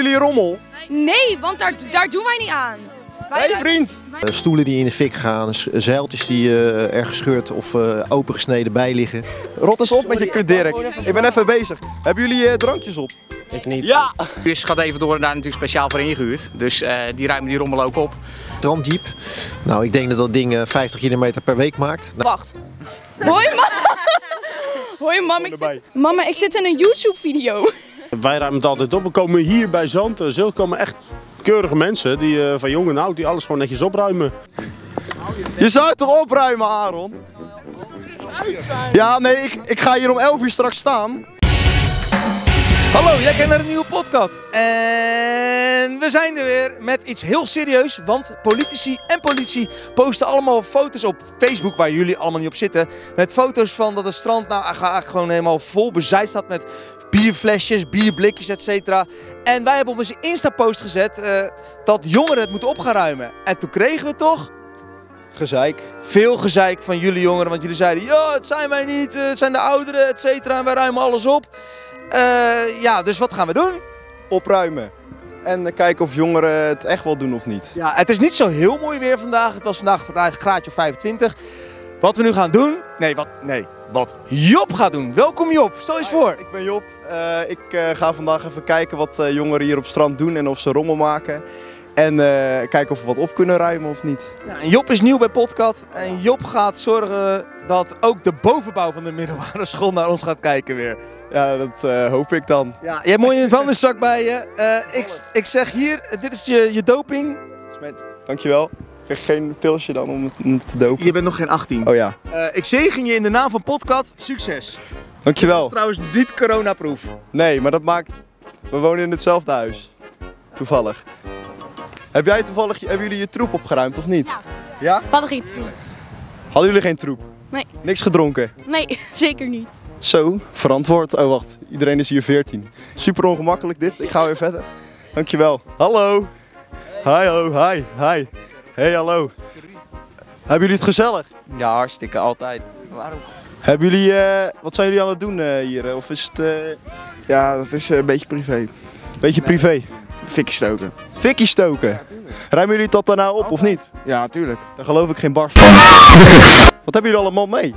Hebben jullie rommel? Nee, want daar, daar doen wij niet aan. Wij vriend! Stoelen die in de fik gaan, zeiltjes die eh er gescheurd of eh, opengesneden bij liggen. Rot eens op met je kut Dirk. Ik ben even bezig. Hebben jullie eh, drankjes op? Ik niet. Ja! Dus gaat even door en daar natuurlijk speciaal voor ingehuurd. Dus eh, die ruimen die rommel ook op. Tramjeep. Nou, ik denk dat dat ding eh, 50 kilometer per week maakt. Nou, Wacht. Hoi, ma Hoi, mam. Ik zit... Mama, ik zit in een YouTube-video. Wij ruimen het altijd op. We komen hier bij Zand. Er zullen komen echt keurige mensen die eh, van jong en oud die alles gewoon netjes opruimen. Je zou het toch opruimen, Aaron? Ja, nee, ik, ik ga hier om 11 uur straks staan. Hallo, jij kijkt naar een nieuwe podcast. En we zijn er weer met iets heel serieus. Want politici en politie posten allemaal foto's op Facebook waar jullie allemaal niet op zitten. Met foto's van dat het strand nou eigenlijk gewoon helemaal vol bezaaid staat met bierflesjes, bierblikjes, etc. En wij hebben op onze Insta-post gezet eh, dat jongeren het moeten op gaan ruimen. En toen kregen we toch Gezeik. veel gezeik van jullie jongeren. Want jullie zeiden, ja, het zijn wij niet, eh, het zijn de ouderen, et cetera. En wij ruimen alles op. Eh, ja, dus wat gaan we doen? Opruimen. En kijken of jongeren het echt wel doen of niet. Ja, het is niet zo heel mooi weer vandaag. Het was vandaag een graadje of 25. Wat we nu gaan doen... Nee, wat, nee, wat Job gaat doen. Welkom Job, stel eens voor. Ik ben Job. Eh, ik eh, ga vandaag even kijken wat eh, jongeren hier op strand doen en of ze rommel maken. En kijken of we wat op kunnen ruimen of niet. Ja, en Job is nieuw bij Podcat. En Job gaat zorgen dat ook de bovenbouw van de middelbare school naar ons gaat kijken weer. Ja, dat hoop ik dan. Ja, je hebt mooi een vuilniszak bij je. Ik, ik zeg hier, dit is je, je doping. Dankjewel. Ik krijg geen pilsje dan om te dopen. Je bent nog geen 18. Oh ja. Eh, ik zegen je in de naam van Podcat. Succes. Dankjewel. Trouwens, niet coronaproof. Nee, maar dat maakt... We wonen in hetzelfde huis. Toevallig. Heb jij toevallig... Hebben jullie je troep opgeruimd of niet? Ja. Ja? Wat geen troep. Hadden jullie geen troep? Nee. Niks gedronken? Nee, zeker niet. Zo, verantwoord. Oh, wacht. Iedereen is hier 14. Super ongemakkelijk dit. Ik ga weer verder. Dankjewel. Hallo. Hi, ho, hi, hi. Hey, hallo. Hebben jullie het gezellig? Ja, hartstikke, altijd. Waarom? Hebben jullie... eh, wat zijn jullie aan het doen eh, hier? Of is het... eh, Ja, dat is eh, een beetje privé. beetje privé? Fikkie stoken. Fikkie stoken. Ruimen jullie dat daarna op of niet? Ja, tuurlijk. Daar geloof ik geen barst van. Wat hebben jullie allemaal mee?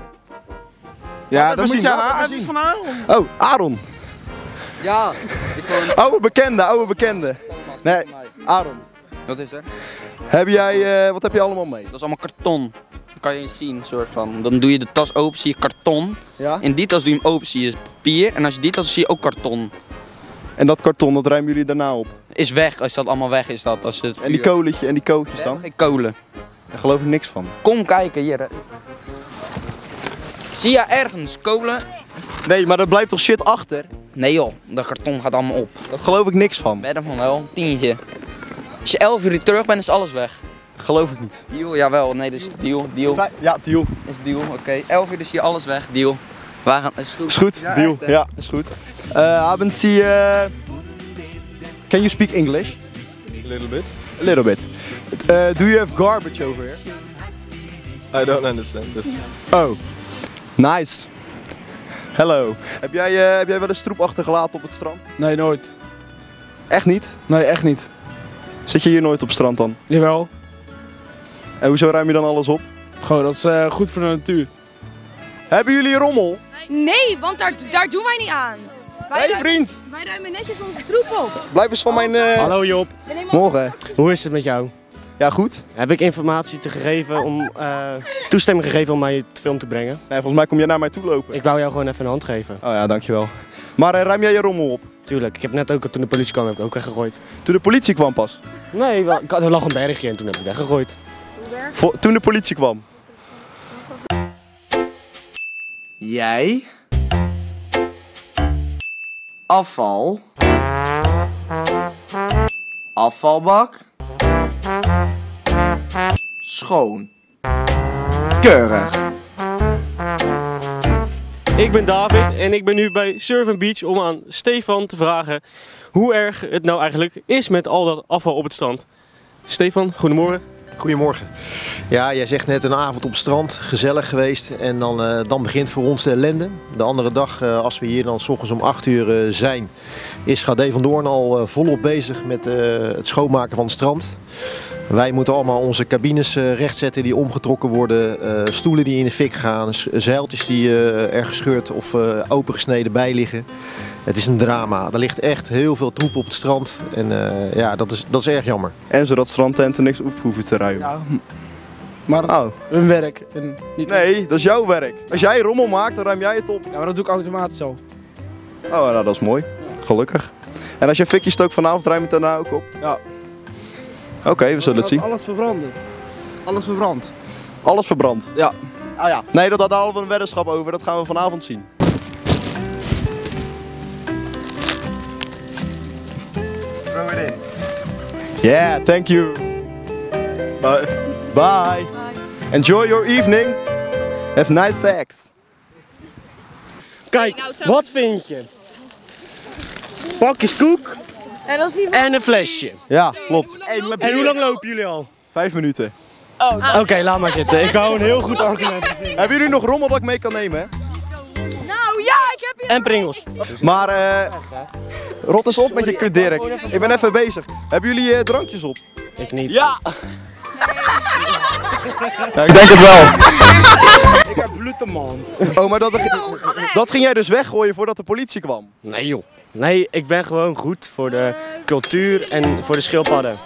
Ja, dat moet je aan. Het is zien. van Aaron. Oh, Aaron. Ja. Oude bekende, oude bekende. Nee, Aaron. Wat is er? Heb jij, eh, wat heb je allemaal mee? Dat is allemaal karton. Dat kan je eens zien, soort van. Dan doe je de tas open, zie je karton. Ja? In die tas doe je hem open, zie je papier. En als je die tas zie je ook karton. En dat karton, dat ruimen jullie daarna op. Is weg, als dat allemaal weg is dat. Als het En die koletje en die kootjes dan? geen kolen. Daar geloof ik niks van. Kom kijken, hier. Zie je ergens kolen? Nee, maar dat blijft toch shit achter? Nee joh, dat karton gaat allemaal op. Daar geloof ik niks van. Ben van wel, tientje. Als je 11 uur terug bent, is alles weg. Geloof ik niet. Deal, jawel. Nee, dus deal, deal. Ja, deal. Is deal, oké. 11 uur, dus zie je alles weg, deal. Waar gaan, is goed. Is goed, Ja, deal. echt. Ja, is goed. Uh, haben Sie... Uh... Can you speak English? A little bit. A little bit. Uh, do you have garbage over here? I don't understand this. Oh, nice. Hello. Heb jij, eh, heb jij wel eens troep achtergelaten op het strand? Nee, nooit. Echt niet? Nee, echt niet. Zit je hier nooit op het strand dan? Jawel. En hoezo ruim je dan alles op? Gewoon, dat is eh, goed voor de natuur. Hebben jullie rommel? Nee, want daar, daar doen wij niet aan. Wij, ruimen- vriend, wij ruimen netjes onze troep op. blijf eens van mijn... eh, Hallo Job, Morgen. hoe is het met jou? Ja, goed. Heb ik informatie te gegeven om, eh, toestemming gegeven om mij te film te brengen? Nee, volgens mij kom jij naar mij toe lopen. Ik wou jou gewoon even een hand geven. Oh ja, dankjewel. Maar eh, ruim jij je rommel op? Tuurlijk, ik heb net ook, toen de politie kwam, heb ik ook weggegooid. Toen de politie kwam pas. Nee, wel, er lag een bergje en toen heb ik weggegooid. Vo- toen de politie kwam. Jij. Afval. Afvalbak. Schoon. Keurig. Ik ben David en ik ben nu bij Surf Beach om aan Stefan te vragen hoe erg het nou eigenlijk is met al dat afval op het strand. Stefan, goedemorgen. Goedemorgen. Ja, jij zegt net een avond op het strand, gezellig geweest. En dan, eh, dan begint voor ons de ellende. De andere dag, eh, als we hier dan s ochtends om 8 uur eh, zijn, is Gade van Doorn al volop bezig met het schoonmaken van het strand. Wij moeten allemaal onze cabines eh, rechtzetten die omgetrokken worden. eh, stoelen die in de fik gaan. Zeiltjes die eh, er gescheurd of eh, opengesneden bij liggen. Het is een drama. Er ligt echt heel veel troep op het strand. En eh, ja, dat is, dat is erg jammer. En zodat strandtenten niks op hoeven te ruimen. Ja, maar dat is Oh. hun werk. En niet Nee, dat is jouw werk. Als jij rommel maakt, dan ruim jij het op. Ja, maar dat doe ik automatisch al. Oh, nou dat is mooi. Gelukkig. En als je fikje stookt vanavond, ruim je het daarna ook op? Ja. Oké, we zullen het zien. Alles verbranden. Alles verbrand. Alles verbrand. Ja. Oh ja. Nee, dat, daar hadden we een weddenschap over. Dat gaan we vanavond zien. Throw it in. Yeah, thank you. Bye. Bye. Enjoy your evening. Have nice sex. Kijk, wat vind je? Pakjes koek En dan zien we... en een flesje. Ja, klopt. En hoe lang lopen jullie al? Vijf minuten. Oh, Oké, laat maar zitten. Ik hou een heel goed argument. Hebben jullie nog rommel dat ik mee kan nemen? Hè? nou ja, ik heb hier... En pringels. Maar eh, rot eens op met je kut Dirk. Ik ben even bezig. Hebben jullie eh, drankjes op? Ik niet. Ja! Ja, ik denk het wel. Ik heb bloed man. Oh, maar dat, dat ging jij dus weggooien voordat de politie kwam? Nee joh. Nee, ik ben gewoon goed voor de cultuur en voor de schildpadden.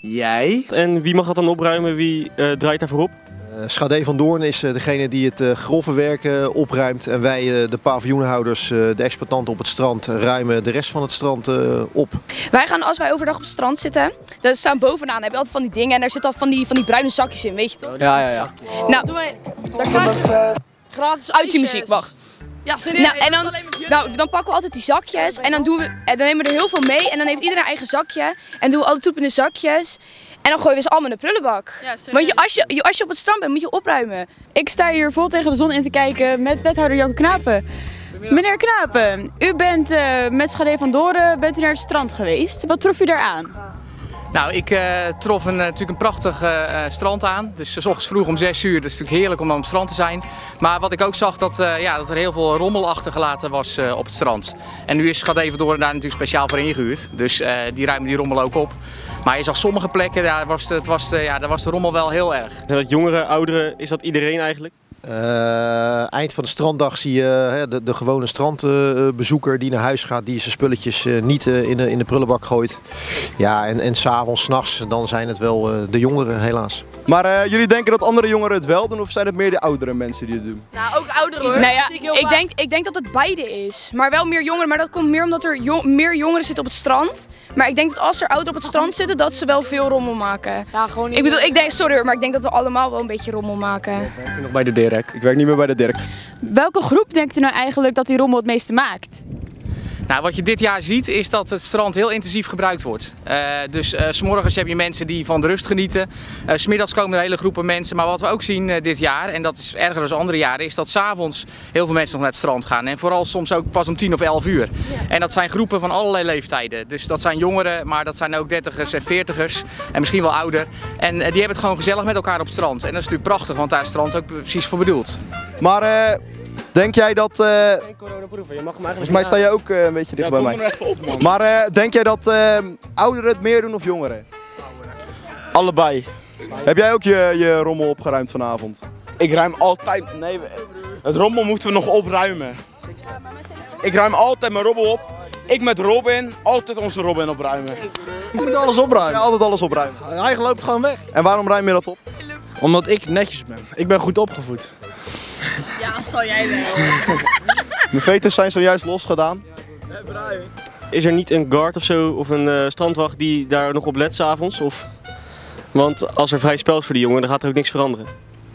Jij? En wie mag dat dan opruimen? Wie eh, draait daarvoor op? Eh, Schade van Doorn is eh, degene die het eh, grove werk eh, opruimt. En wij, eh, de paviljoenhouders, eh, de exploitanten op het strand, eh, ruimen de rest van het strand eh, op. Wij gaan als wij overdag op het strand zitten, dan staan bovenaan heb je altijd van die dingen en daar zitten altijd van die, van die bruine zakjes in, weet je toch? Ja, ja, ja. Nou, Gratis uit die muziek, wacht. Ja, serieus. Nou, en dan, nou, dan pakken we altijd die zakjes en dan, doen we, en dan nemen we er heel veel mee en dan heeft iedereen een eigen zakje en doen we alle troep in de zakjes. En dan gooien we ze allemaal in de prullenbak. Want je, als, je, je- als je op het strand bent, moet je opruimen. Ik sta hier vol tegen de zon in te kijken met wethouder Jan Knapen. Meneer Knapen, u bent eh, met Schade van Doren bent u naar het strand geweest. Wat trof u daar aan? Nou, ik eh, trof een, eh, natuurlijk een prachtig eh, strand aan. Dus s ochtends vroeg om 6 uur. Dat is natuurlijk heerlijk om op het strand te zijn. Maar wat ik ook zag, dat, ja, dat er heel veel rommel achtergelaten was op het strand. En nu is Schadevendoorn daar natuurlijk speciaal voor ingehuurd. Dus die ruimen die rommel ook op. Maar je zag sommige plekken, daar was de, het was ja, daar was de rommel wel heel erg. Dat jongeren, ouderen? Is dat iedereen eigenlijk? Eh, eind van de stranddag zie je hè, de, de gewone strandbezoeker die naar huis gaat, die zijn spulletjes eh, niet eh, in, de, in de prullenbak gooit. Ja, en, en s'avonds, s'nachts, dan zijn het wel eh, de jongeren helaas. Maar eh, jullie denken dat andere jongeren het wel doen of zijn het meer de oudere mensen die het doen? Nou, ook ouderen hoor. Nou ja, ik denk, ik denk dat het beide is. Maar wel meer jongeren. Maar dat komt meer omdat er jo- meer jongeren zitten op het strand. Maar ik denk dat als er ouderen op het strand zitten, dat ze wel veel rommel maken. Ja, gewoon niet Ik bedoel, ik denk, sorry hoor, maar ik denk dat we allemaal wel een beetje rommel maken. Nog bij de Ik werk niet meer bij de Dirk. Welke groep denkt u nou eigenlijk dat die rommel het meeste maakt? Nou, wat je dit jaar ziet is dat het strand heel intensief gebruikt wordt. Eh, dus eh, s s'morgens heb je mensen die van de rust genieten. Eh, s smiddags komen er hele groepen mensen. Maar wat we ook zien eh, dit jaar, en dat is erger dan andere jaren, is dat s'avonds heel veel mensen nog naar het strand gaan. En vooral soms ook pas om 10 of 11 uur. En dat zijn groepen van allerlei leeftijden. Dus dat zijn jongeren, maar dat zijn ook dertigers en veertigers. En misschien wel ouder. En eh, die hebben het gewoon gezellig met elkaar op het strand. En dat is natuurlijk prachtig, want daar is het strand ook precies voor bedoeld. Maar eh, denk jij dat... eh, Coronaproeven, je mag hem volgens mij sta je ook eh, een beetje dicht bij mij. Maar eh, denk jij dat eh, ouderen het meer doen of jongeren? Allebei. Heb jij ook je, je rommel opgeruimd vanavond? Ik ruim altijd. Nee, we- het rommel moeten we nog opruimen. Ik ruim altijd mijn rommel op. Ik met Robin, altijd onze Robin opruimen. Je moet alles Ja, opruimen. altijd alles opruimen. Hij loopt gewoon weg. En waarom ruim je dat op? Omdat ik netjes ben. Ik ben goed opgevoed. Ja, zal jij wel. Mijn veters zijn zojuist losgedaan. Is er niet een guard of zo, of een eh, strandwacht die daar nog op let s'avonds? Of... Want als er vrij spel is voor die jongen, dan gaat er ook niks veranderen.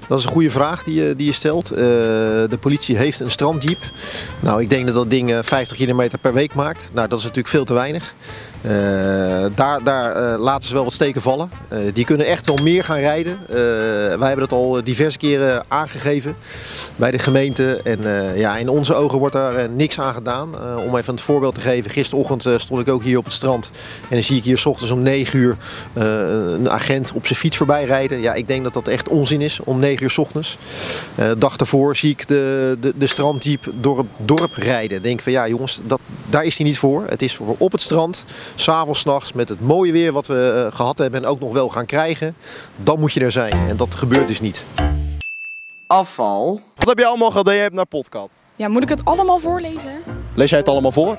Dat is een goede vraag die je, die je stelt. Eh, de politie heeft een strandjeep. Nou, ik denk dat dat ding eh, 50 kilometer per week maakt. Nou, dat is natuurlijk veel te weinig. Eh, daar daar eh, laten ze wel wat steken vallen. Eh, die kunnen echt wel meer gaan rijden. Wij hebben dat al diverse keren aangegeven bij de gemeente. En ja, in onze ogen wordt daar niks aan gedaan. Om even een voorbeeld te geven. Gisterochtend stond ik ook hier op het strand. En dan zie ik hier s ochtends om 9 uur een agent op zijn fiets voorbij rijden. Ja, ik denk dat dat echt onzin is om 9 uur s ochtends. Dag daarvoor zie ik de, de, de het dorp rijden. Denk van ja jongens, dat, daar is hij niet voor. Het is voor op het strand, s'avonds, 's nachts, met het mooie weer wat we eh, gehad hebben en ook nog wel gaan krijgen. Dan moet je er zijn. En dat gebeurt dus niet. Afval. Wat heb je allemaal gedaan naar podcast? Ja, moet ik het allemaal voorlezen? Lees jij het allemaal voor?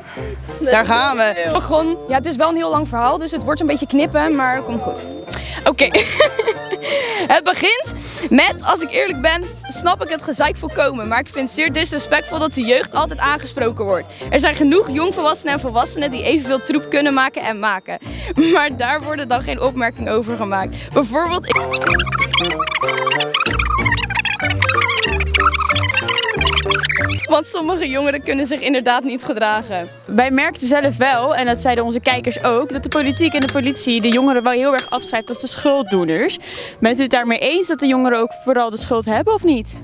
Daar gaan we. Het begon. Ja, het is wel een heel lang verhaal, dus het wordt een beetje knippen, maar het komt goed. Oké. het begint met, als ik eerlijk ben, snap ik het gezeik volkomen. Maar ik vind het zeer disrespectvol dat de jeugd altijd aangesproken wordt. Er zijn genoeg jongvolwassenen en volwassenen die evenveel troep kunnen maken en maken. Maar daar worden dan geen opmerkingen over gemaakt. Bijvoorbeeld. Want sommige jongeren kunnen zich inderdaad niet gedragen. Wij merkten zelf wel, en dat zeiden onze kijkers ook, dat de politiek en de politie de jongeren wel heel erg afschrijft als de schulddoeners. Bent u het daarmee eens dat de jongeren ook vooral de schuld hebben of niet?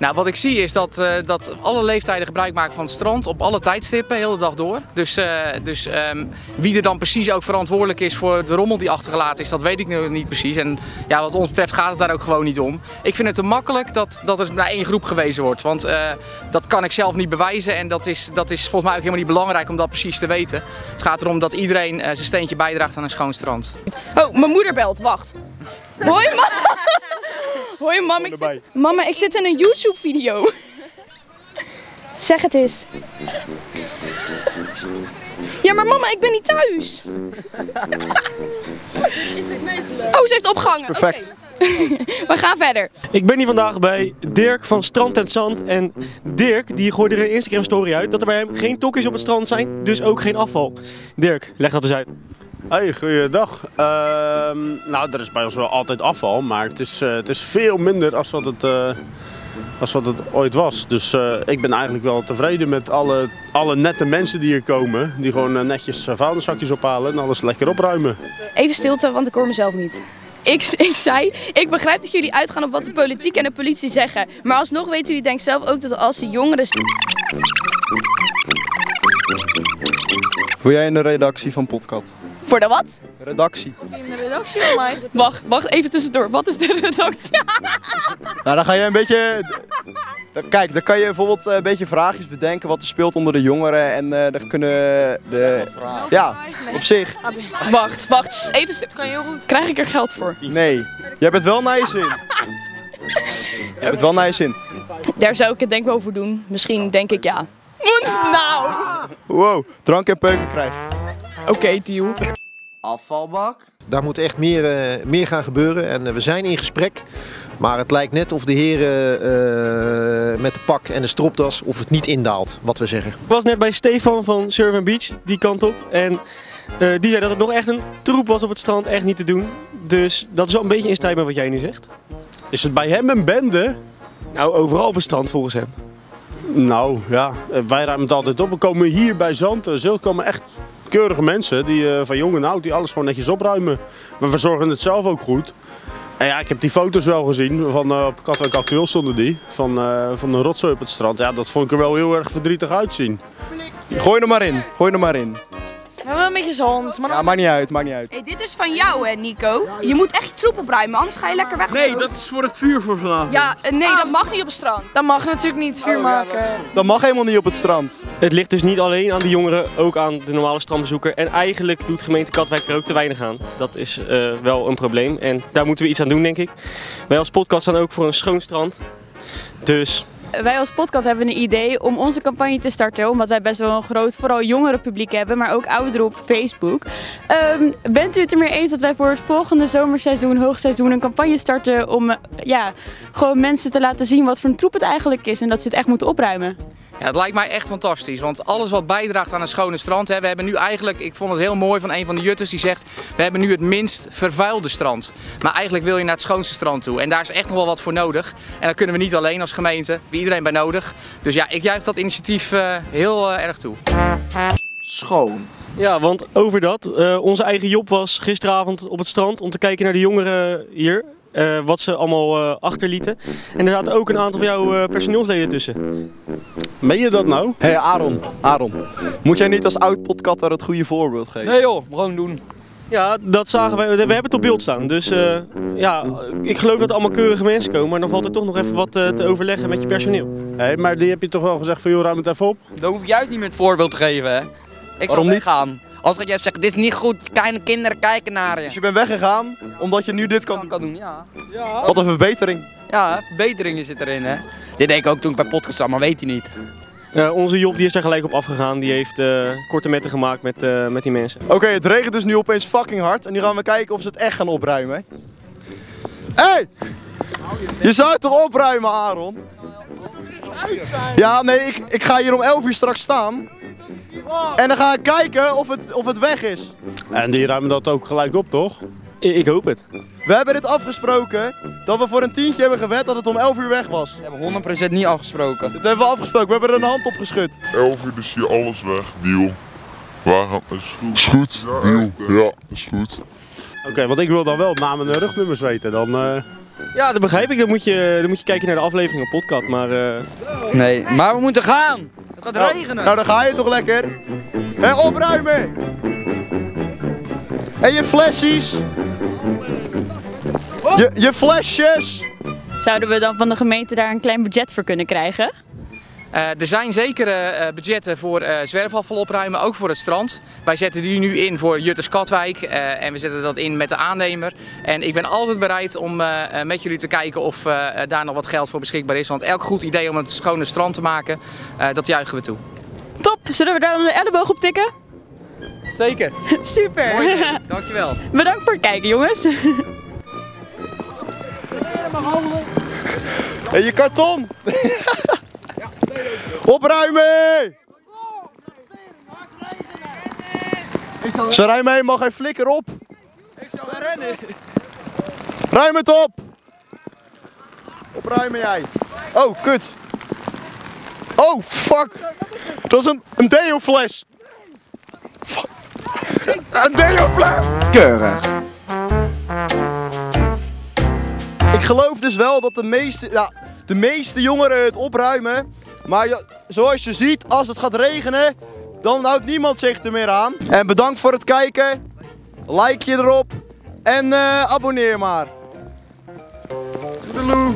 Nou, wat ik zie is dat, eh, dat alle leeftijden gebruik maken van het strand op alle tijdstippen, heel de dag door. Dus, eh, dus ehm, wie er dan precies ook verantwoordelijk is voor de rommel die achtergelaten is, dat weet ik nu niet precies. En ja, wat ons betreft gaat het daar ook gewoon niet om. Ik vind het te makkelijk dat, dat er naar één groep gewezen wordt. Want eh, dat kan ik zelf niet bewijzen en dat is, dat is volgens mij ook helemaal niet belangrijk om dat precies te weten. Het gaat erom dat iedereen zijn steentje bijdraagt aan een schoon strand. Oh, mijn moeder belt. Wacht. Hoi, ma. Hoi, mam. Ik zit... Mama, ik zit in een YouTube-video. Zeg het eens. Ja, maar mama, ik ben niet thuis. Oh, ze heeft opgehangen. Perfect. We gaan verder. Ik ben hier vandaag bij Dirk van Strand en Zand. En Dirk die gooide er een Instagram story uit dat er bij hem geen tokkies op het strand zijn, dus ook geen afval. Dirk, leg dat eens uit. Hey, goeiedag. Ehm nou, er is bij ons wel altijd afval, maar het is, eh, het is veel minder als wat het, eh, als wat het ooit was. Dus eh, ik ben eigenlijk wel tevreden met alle, alle nette mensen die hier komen. Die gewoon netjes uh, vuilniszakjes ophalen en alles lekker opruimen. Even stilte, want ik hoor mezelf niet. Ik, ik zei, ik begrijp dat jullie uitgaan op wat de politiek en de politie zeggen. Maar alsnog weten jullie denk zelf ook dat als de jongeren... Wil jij in de redactie van Podcat? Voor de wat? Redactie. In de redactie online. Wacht, wacht even tussendoor. Wat is de redactie? Nou, dan ga je een beetje... Kijk, dan kan je bijvoorbeeld eh, een beetje vraagjes bedenken wat er speelt onder de jongeren. En eh dan kunnen de... Ja, op zich. Wacht, wacht. Even kan je heel goed. Krijg ik er geld voor? Nee. Je hebt het wel naar je zin. Je hebt het wel naar je zin. Daar zou ik het denk ik wel voor doen. Misschien denk ik ja. Moet nou. Wow, drank en peuken krijgen. Oké, deal. Afvalbak. Daar moet echt meer, eh, meer gaan gebeuren. En eh, we zijn in gesprek. Maar het lijkt net of de heren eh, met de pak en de stropdas of het niet indaalt, wat we zeggen. Ik was net bij Stefan van Surf Beach, die kant op. En eh, die zei dat het nog echt een troep was op het strand, echt niet te doen. Dus dat is wel een beetje in strijd met wat jij nu zegt. Is het bij hem een bende? Nou, overal op het strand volgens hem. Nou ja, wij ruimen het altijd op. We komen hier bij Zand. Zil komen echt keurige mensen, die, eh, van jong en oud, die alles gewoon netjes opruimen. We verzorgen het zelf ook goed. En ja, ik heb die foto's wel gezien, van eh, op Katwijk Actueel stonden die, van, eh, van een rotzooi op het strand. Ja, dat vond ik er wel heel erg verdrietig uitzien. Gooi er maar in, gooi er maar in. We hebben een beetje zand. Maar Ja, maakt niet uit, maakt niet uit. Hey, dit is van jou hè, Nico. Je moet echt je troep opruimen, anders ga je lekker weg. Nee, dat is voor het vuur voor vanavond. Ja, eh, nee, dat mag niet op het strand. Dat mag natuurlijk niet vuur maken. Dat mag helemaal niet op het strand. Het ligt dus niet alleen aan de jongeren, ook aan de normale strandbezoeker. En eigenlijk doet gemeente Katwijk er ook te weinig aan. Dat is eh, wel een probleem en daar moeten we iets aan doen, denk ik. Wij als podcast staan ook voor een schoon strand. Dus Wij als podcast hebben een idee om onze campagne te starten, omdat wij best wel een groot, vooral jongere publiek hebben, maar ook ouderen op Facebook. Ehm, bent u het ermee eens dat wij voor het volgende zomerseizoen, hoogseizoen, een campagne starten om eh, ja, gewoon mensen te laten zien wat voor een troep het eigenlijk is en dat ze het echt moeten opruimen? Ja, het lijkt mij echt fantastisch, want alles wat bijdraagt aan een schone strand. Hè, we hebben nu eigenlijk, ik vond het heel mooi van een van de jutters die zegt, we hebben nu het minst vervuilde strand. Maar eigenlijk wil je naar het schoonste strand toe en daar is echt nog wel wat voor nodig. En dat kunnen we niet alleen als gemeente, iedereen bij nodig. Dus ja, ik juich dat initiatief eh, heel eh, erg toe. schoon. Ja, want over dat. eh, onze eigen Job was gisteravond op het strand om te kijken naar de jongeren hier. eh, wat ze allemaal eh, achterlieten. En er zaten ook een aantal van jouw eh, personeelsleden tussen. Meen je dat nou? Hé hey Aaron, Aaron. Moet jij niet als oud podcatter het goede voorbeeld geven? Nee joh, gewoon doen. Ja, dat zagen wij. We hebben het op beeld staan. Dus eh, ja, ik geloof dat er allemaal keurige mensen komen. Maar dan valt er toch nog even wat eh, te overleggen met je personeel. Hé, maar die heb je toch wel gezegd van joh, ruim het even op? Dan hoef ik juist niet meer het voorbeeld te geven, hè. Ik Waarom zal niet? weggaan. Als ik juist zeg, dit is niet goed, kleine kinderen kijken naar je. Dus je bent weggegaan omdat je nu dit kan, kan doen. Ja. Wat een verbetering. Ja, verbeteringen zit erin, hè. Dit deed ik ook toen ik bij podcast zat, maar weet hij niet. Eh, onze Job die is daar gelijk op afgegaan. Die heeft eh, korte metten gemaakt met, eh, met die mensen. Oké, het regent dus nu opeens fucking hard. En nu gaan we kijken of ze het echt gaan opruimen. Hé! Hey! Je zou het toch opruimen, Aaron? Ja, nee, ik, ik ga hier om 11 uur straks staan. En dan ga ik kijken of het, of het weg is. En die ruimen dat ook gelijk op, toch? Ik, ik hoop het. We hebben dit afgesproken dat we voor een tientje hebben gewet dat het om 11 uur weg was. We hebben 100% niet afgesproken. Dat hebben we afgesproken, we hebben er een hand op geschud. 11 uur is hier alles weg. Deal. Waar gaan is goed. Is goed. Deal. Ja, is goed. Oké, want ik wil dan wel namen en rugnummers weten. Dan, eh, Ja, dat begrijp ik. Dan moet je, dan moet je kijken naar de aflevering op podcast. Maar eh, Nee, maar we moeten gaan. Het gaat Nou, regenen. Nou, dan ga je toch lekker. Hé, opruimen! En je flesjes! Je, je flesjes! Zouden we dan van de gemeente daar een klein budget voor kunnen krijgen? Eh, er zijn zekere eh, budgetten voor eh, zwerfafval opruimen, ook voor het strand. Wij zetten die nu in voor Jutters Katwijk eh, en we zetten dat in met de aannemer. En ik ben altijd bereid om eh, eh, met jullie te kijken of eh, eh, daar nog wat geld voor beschikbaar is. Want elk goed idee om een schone strand te maken, eh, dat juichen we toe. Top, zullen we daar dan de elleboog op tikken? Zeker. Super. Mooi. Dankjewel. Bedankt voor het kijken, jongens. En je karton! Opruimen! Ze ruimen helemaal geen flikker op. Ik zou rennen. Ruim het op! Opruimen jij. Oh, kut. Oh, fuck. Dat is een, een deo-fles. Fuck. Een deo-fles! Keurig. Geloof dus wel dat de meeste, ja, de meeste jongeren het opruimen. Maar ja, zoals je ziet, als het gaat regenen, dan houdt niemand zich er meer aan. En bedankt voor het kijken. Like je erop. En eh, abonneer maar. Toedeloe.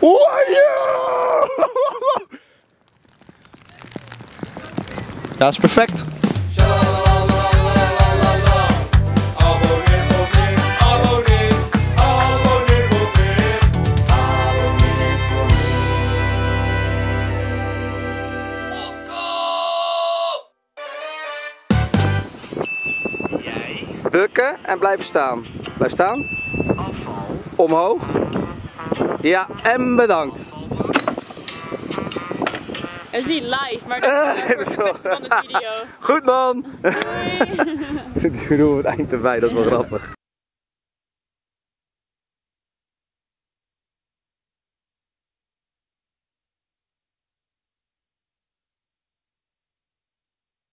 Wow! Ja, is perfect. Bukken en blijven staan. Blijf staan. Afval. Omhoog. Ja, en bedankt. Dat is niet live, maar Eh, dat is wel rest van de video. Goed man. Die doen we het eind erbij, dat is wel grappig.